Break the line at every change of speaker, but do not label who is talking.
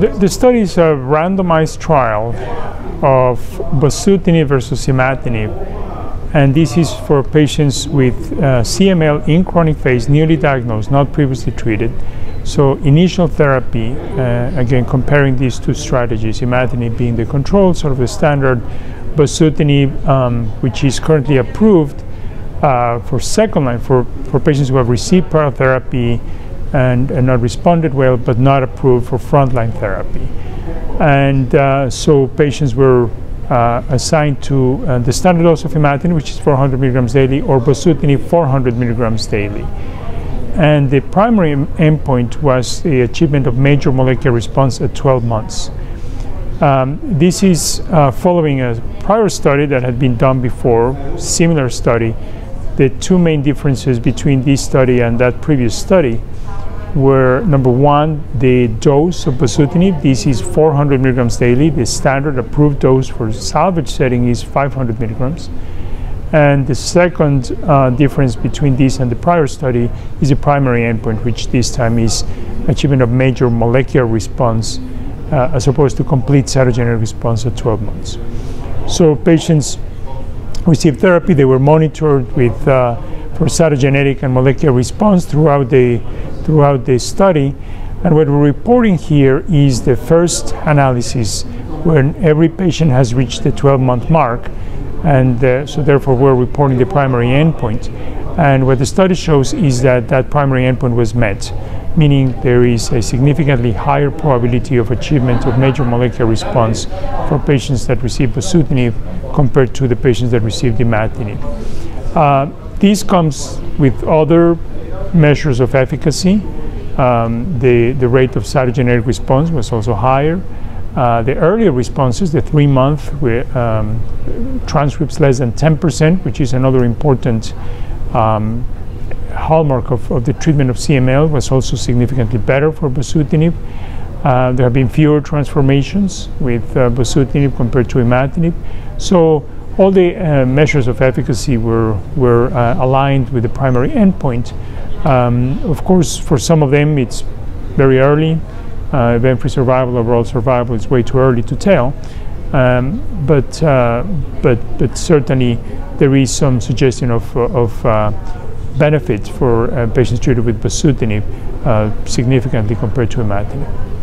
The, the study is a randomized trial of bosutinib versus imatinib, and this is for patients with uh, CML in chronic phase, newly diagnosed, not previously treated. So initial therapy, uh, again comparing these two strategies, imatinib being the control, sort of the standard, bosutinib, um, which is currently approved uh, for second line for, for patients who have received prior therapy and, and not responded well, but not approved for frontline therapy. And uh, so patients were uh, assigned to uh, the standard dose of imatinib, which is 400 milligrams daily, or bosutinib 400 milligrams daily. And the primary endpoint was the achievement of major molecular response at 12 months. Um, this is uh, following a prior study that had been done before, similar study. The two main differences between this study and that previous study were number one, the dose of bosutinib. This is 400 milligrams daily. The standard approved dose for salvage setting is 500 milligrams. And the second uh, difference between this and the prior study is the primary endpoint, which this time is achievement of major molecular response uh, as opposed to complete cytogenetic response at 12 months. So patients received therapy. They were monitored with uh, for cytogenetic and molecular response throughout the throughout the study. And what we're reporting here is the first analysis when every patient has reached the 12-month mark and uh, so therefore we're reporting the primary endpoint. And what the study shows is that that primary endpoint was met, meaning there is a significantly higher probability of achievement of major molecular response for patients that receive bosutinib compared to the patients that received imatinib. Uh, this comes with other measures of efficacy. Um, the, the rate of cytogenetic response was also higher. Uh, the earlier responses, the three month um, transcripts less than 10%, which is another important um, hallmark of, of, the treatment of CML, was also significantly better for bosutinib. Uh, there have been fewer transformations with uh, bosutinib compared to imatinib. So all the uh, measures of efficacy were, were uh, aligned with the primary endpoint. Um, of course, for some of them, it's very early uh, event-free survival, overall survival is way too early to tell. Um, but, uh, but, but certainly there is some suggestion of, of uh, benefit for uh, patients treated with bosutinib significantly compared to imatinib.